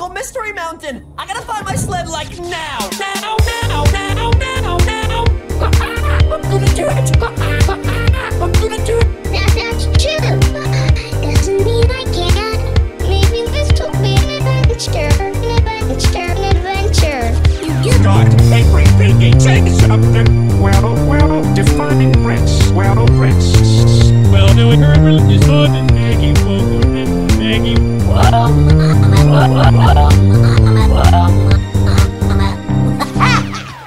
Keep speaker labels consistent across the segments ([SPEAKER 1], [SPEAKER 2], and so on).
[SPEAKER 1] magical mystery mountain. I gotta find my sled like now. Now, now, now, now, now. I'm gonna do it. I'm gonna do it.
[SPEAKER 2] That, that's true. Doesn't mean I can't. Maybe this took me an adventure. An adventure. An adventure.
[SPEAKER 3] You got everything. Say something. Well, well,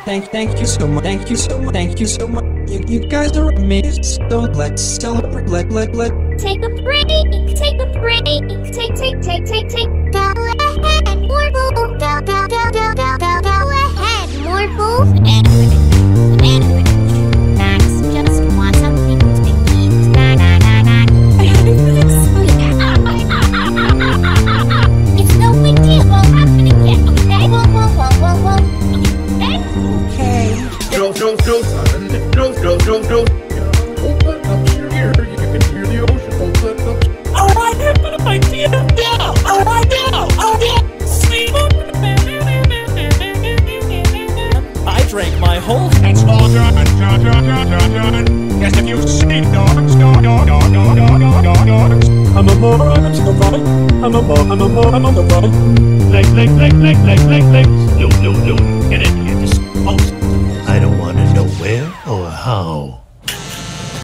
[SPEAKER 4] Thank, thank you so much. Thank you so much. Thank you so much. You, you guys are amazing. So let's celebrate. Let, let, let.
[SPEAKER 2] Take a break. Take a break. Take, take, take, take, take.
[SPEAKER 5] don't, don't, don't, you
[SPEAKER 1] i drank my whole
[SPEAKER 3] and swallowed my
[SPEAKER 6] drink a moron, I'm a moron, I'm a moron, I'm on the right. Leg, leg, leg, leg, leg, leg, leg.